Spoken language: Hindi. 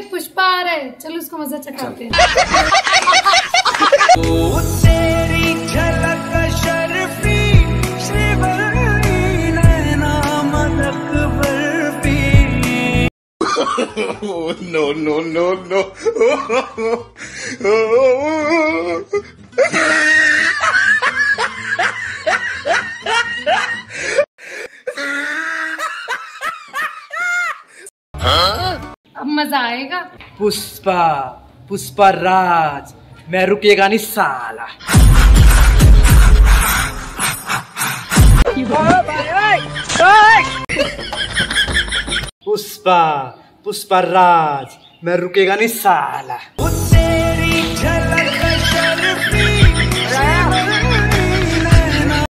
पुष्पा आ रहा है। चल उसको मज़ा चखाते हैं। तेरी झलक शर्फी श्रीवल्ली नैना मज़ा आएगा। पुष्पा पुष्पा राज मैं रुकेगा नहीं साला। पुष्पा पुष्पा राज मैं रुकेगा नहीं साला।